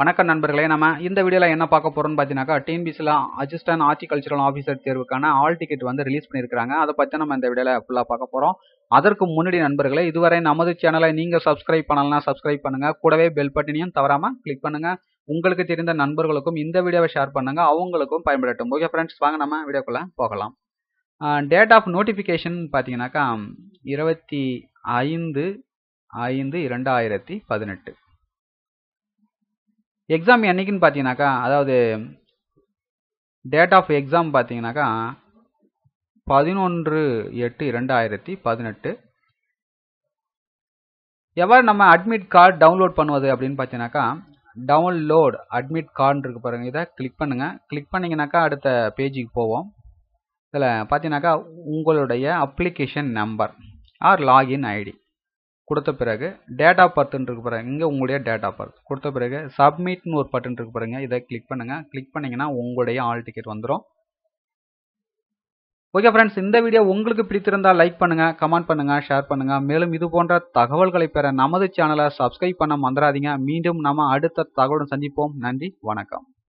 வணக்கம் நண்பர்களே நம்ம இந்த வீடியோவில் என்ன பார்க்க போறோம்னு பார்த்தீங்கன்னாக்கா டிஎன்பிசியில் அசிஸ்டன்ட் ஆர்டிகல்ச்சரல் ஆஃபீஸர் தேர்வுக்கான ஆல் டிக்கெட் வந்து ரிலீஸ் பண்ணியிருக்காங்க அதை பற்றி நம்ம இந்த வீடியோவில் ஃபுல்லாக பார்க்க போகிறோம் அதற்கு முன்னாடி நண்பர்களே இதுவரை நமது சேனலை நீங்கள் சப்ஸ்கிரைப் பண்ணலாம் சப்ஸ்கிரைப் பண்ணுங்க. கூடவே பெல் பட்டினையும் தவறாமல் கிளிக் பண்ணுங்க. உங்களுக்கு தெரிந்த நண்பர்களுக்கும் இந்த வீடியோவை ஷேர் பண்ணுங்க. அவங்களுக்கும் பயன்படட்டும். ஓகே ஃப்ரெண்ட்ஸ் வாங்க நம்ம வீடியோக்குள்ளே போகலாம். டேட் ஆஃப் நோட்டிஃபிகேஷன் பார்த்தீங்கன்னாக்கா இருபத்தி ஐந்து ஐந்து இரண்டாயிரத்தி பதினெட்டு. எக்ஸாம் என்னைக்குன்னு பார்த்தீங்கன்னாக்கா அதாவது டேட் ஆஃப் எக்ஸாம் பார்த்தீங்கன்னாக்கா பதினொன்று எட்டு இரண்டாயிரத்தி பதினெட்டு. எவ்வாறு நம்ம அட்மிட் கார்டு டவுன்லோட் பண்ணுவது அப்படின்னு பார்த்தீங்கன்னாக்கா டவுன்லோட் அட்மிட் கார்டு இருக்கு பாருங்க. இதை கிளிக் பண்ணுங்க. கிளிக் பண்ணீங்கன்னாக்கா அடுத்த பேஜுக்கு போவோம். இதில் பார்த்தீங்கன்னாக்கா உங்களுடைய application number or login ID கொடுத்த பிறகு டேட் ஆஃப் பர்த்னு இருக்கு பாருங்க. இங்கே உங்களுடைய டேட் ஆஃப் பர்த் கொடுத்த பிறகு சப்மிட்னு ஒரு பட்டன் இருக்கு பாருங்க. இதை கிளிக் பண்ணுங்க. கிளிக் பண்ணிங்கன்னா உங்களுடைய ஆல் டிக்கெட் வந்துடும் ஓகே ஃப்ரெண்ட்ஸ் இந்த வீடியோ உங்களுக்கு பிடித்திருந்தால் லைக் பண்ணுங்க கமெண்ட் பண்ணுங்க ஷேர் பண்ணுங்க. மேலும் இது போன்ற தகவல்களை பெற நமது சேனலை சப்ஸ்கிரைப் பண்ண மறந்துடாதீங்க. மீண்டும் நம்ம அடுத்த தகவலும் சந்திப்போம். நன்றி வணக்கம்.